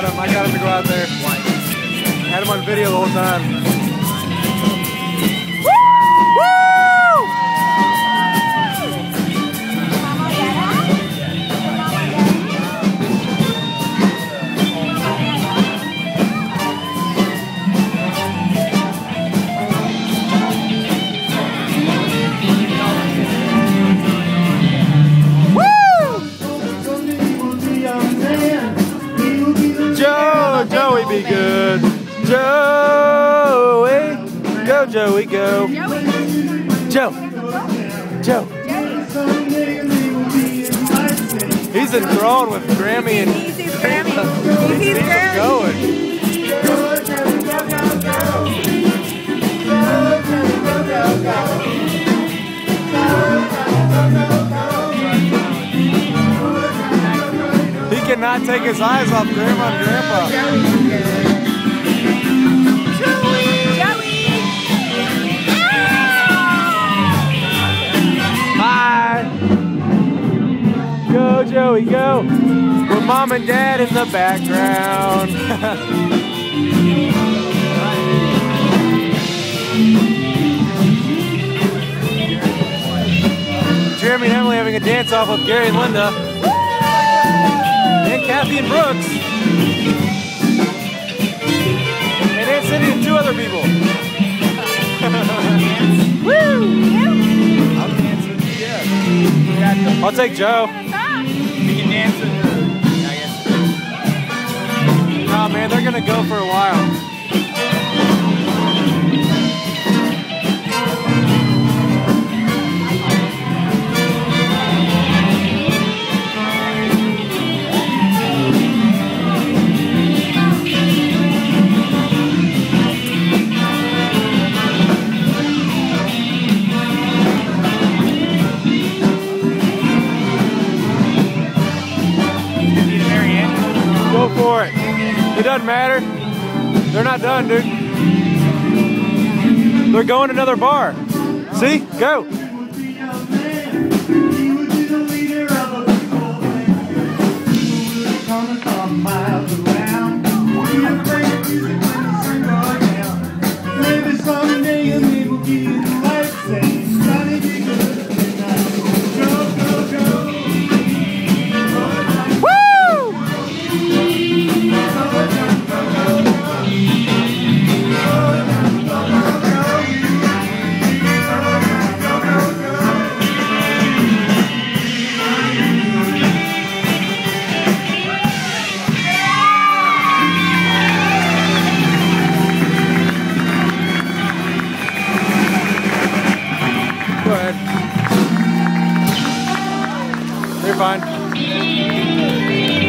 got him. I got him to go out there. Had him on video the whole time. Go Joey, go. Joe, Joe. He's enthralled with Grammy and He sees Grammy. he He sees sees him Grammy. going. He cannot take his eyes off Grandma and Grandpa. Go, Joey, go. With mom and dad in the background. Jeremy and Emily having a dance off with Gary and Linda. And Kathy and Brooks. And Aunt Cindy and two other people. Yeah. I'll take Joe. Go for it. It doesn't matter. They're not done, dude. They're going another bar. See? Go. Maybe someday you'll be fine.